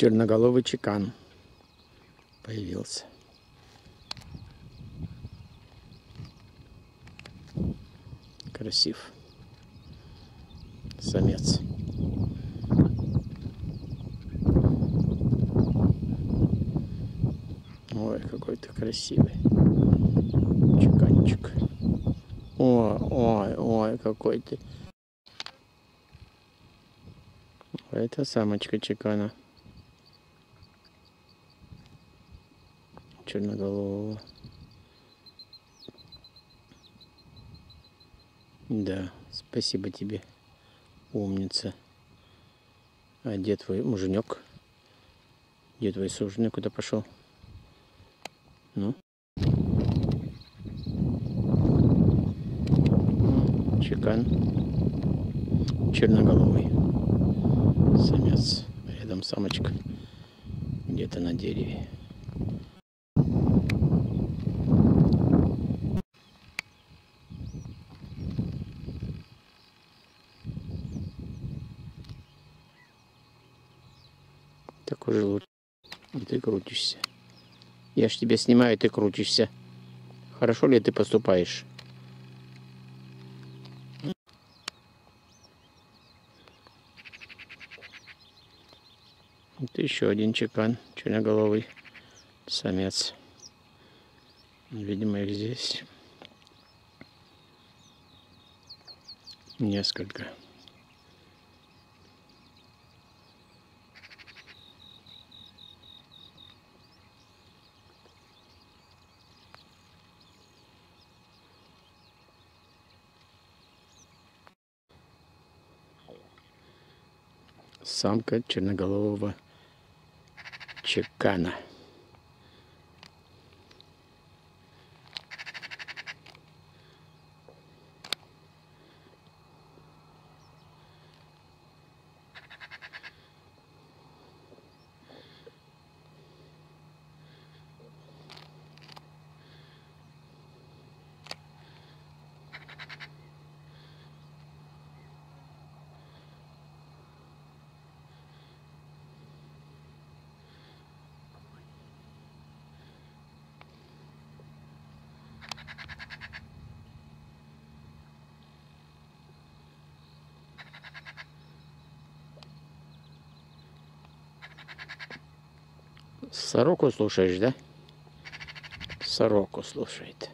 черноголовый чекан появился. Красив. Самец. Ой, какой ты красивый. Чеканчик. Ой, ой, ой, какой ты. Это самочка чекана. Черноголового. Да, спасибо тебе, умница. А где твой муженек? Где твой суженый куда пошел? Ну? Чекан. Черноголовый. Самец. Рядом самочка. Где-то на дереве. Такой же лучше. И ты крутишься. Я ж тебя снимаю, ты крутишься. Хорошо ли ты поступаешь? Вот еще один чекан, черноголовый самец. Видимо, их здесь несколько. Самка черноголового чекана. Сороку слушаешь, да? Сороку слушает.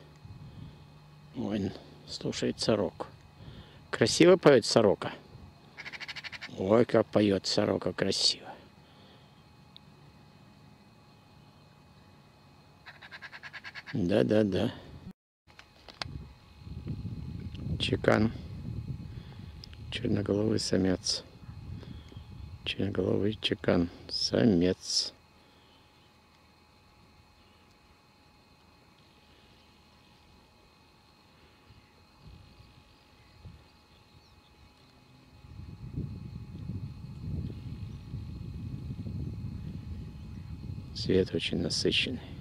Он слушает сороку. Красиво поет сорока. Ой, как поет сорока красиво. Да-да-да. Чекан. Черноголовый самец. Черноголовый чекан. Самец. Цвет очень насыщенный.